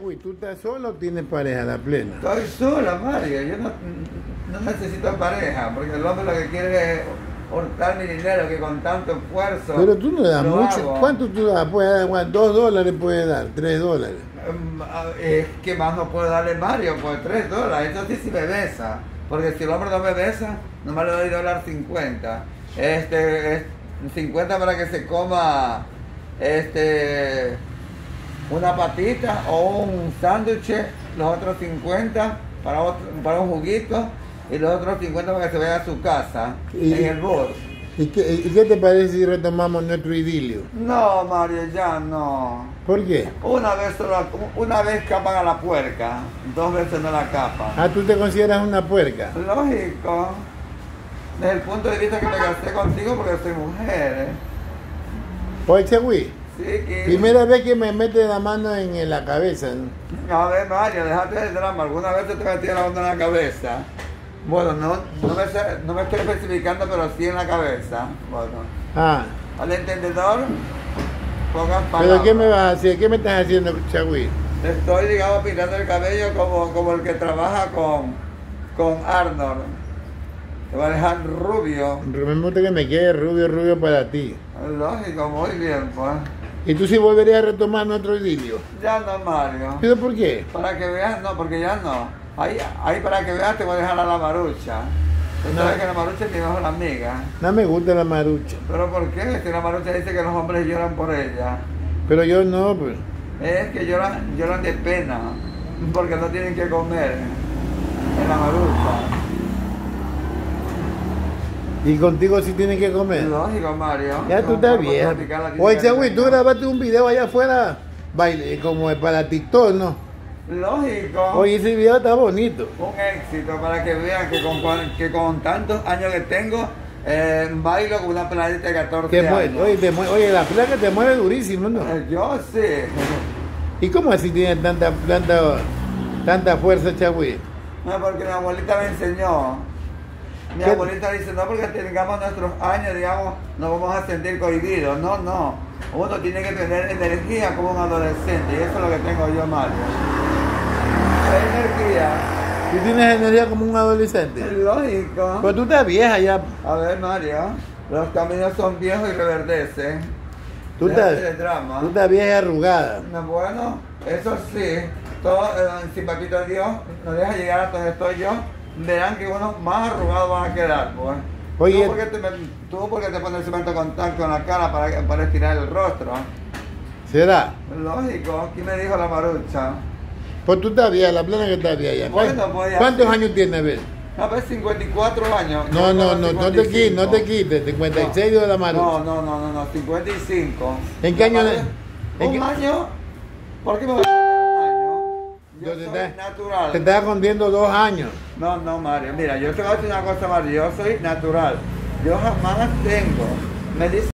Uy, ¿tú estás solo o tienes pareja la plena? Estoy sola, Mario. Yo no, no necesito pareja, porque el hombre lo que quiere es hurtar mi dinero que con tanto esfuerzo. Pero tú no das mucho. hago. ¿Cuánto tú das? Puedes dar dos dólares puedes dar, tres dólares. Mm, Es que más no puedo darle Mario por 3 dólares. Eso sí si me besa. Porque si el hombre no me besa, nomás le doy dólar 50. Este, es 50 para que se coma este una patita o un sándwich, los otros 50 para, otro- para un juguito y los otros 50 para que se vaya a su casa Y- en el bus. ¿Y qué, ¿Y qué te parece si retomamos nuestro idilio? No, Mario, ya no. ¿Por qué? Una vez, solo- una vez capan a la puerca, dos veces no la capan. Ah, tú te consideras una puerca. Lógico. Desde el punto de vista que me casé contigo porque soy mujer. ¿eh? Oye, Chagüí, Sí, que... primera vez que me mete la mano en la cabeza. ¿no? A ver, Mario, déjate de drama. ¿Alguna vez te metí la mano en la cabeza? Bueno, no, no, me, no me estoy especificando, pero sí en la cabeza. Bueno, Ah, al entendedor, pongan palabras. ¿pero qué me vas a hacer? ¿Qué me estás haciendo, Chagüí? Te Estoy, digamos, pintando el cabello como, como el que trabaja con, con Arnold. Te va a dejar rubio. Me gusta que me quede rubio, rubio para ti. Lógico, muy bien, pues. ¿Y tú sí volverías a retomar nuestro idilio? Ya no, Mario. ¿Pero por qué? Para que veas, no, porque ya no. Ahí, ahí para que veas te voy a dejar a la marucha. Tú No. sabes que la marucha es mi mejor amiga. No me gusta la marucha. ¿Pero por qué? Si la marucha dice que los hombres lloran por ella. Pero yo no, pues. Es que lloran, lloran de pena. Porque no tienen que comer. En la marucha. Y contigo sí tienen que comer. Lógico, Mario. Ya tú estás bien. Oye, que tú grabaste un video allá afuera, baile, como para TikTok, ¿no? Lógico. Oye, ese video está bonito. Un éxito para que vean que con, que con tantos años que tengo, eh, bailo con una planeta de 14 Te años. oye, te oye, la placa te mueve durísimo, ¿no? Eh, Yo sí. ¿Y cómo así tiene tanta, tanta, tanta fuerza, Chagüí? No, porque mi abuelita me enseñó. Mi ¿Qué? abuelita dice, no porque tengamos nuestros años, digamos, nos vamos a sentir cohibidos. No, no. Uno tiene que tener energía como un adolescente. Y eso es lo que tengo yo, Mario. Energía. ¿Tú tienes energía como un adolescente? Lógico. Pero tú estás vieja ya. A ver, Mario. Los caminos son viejos y reverdecen. Tú estás, tú estás vieja y arrugada. No, Bueno, eso sí, todo, eh, si papito Dios nos deja llegar hasta donde estoy yo, verán que unos más arrugados van a quedar, pues. Oye- ¿Tú por qué te, tú te pones cemento contacto en la cara para, para estirar el rostro? ¿Será? Lógico, ¿quién me dijo la marucha? Pues tú estás vieja, la plana que está vieja ya. Bueno, pues. ¿Cuántos años tienes, ver? A ver, 54 años. No, no, no, no te quites, no te 55. quites, 56 de la mano. No, no, no, no, no, 55. ¿En qué año en ¿Un qué- año? ¿Por qué me voy a? Yo te soy está- natural. Te estás escondiendo dos años. No, no, Mario. Mira, yo te voy a decir una cosa, Mario. Yo soy natural. Yo jamás tengo. Me dice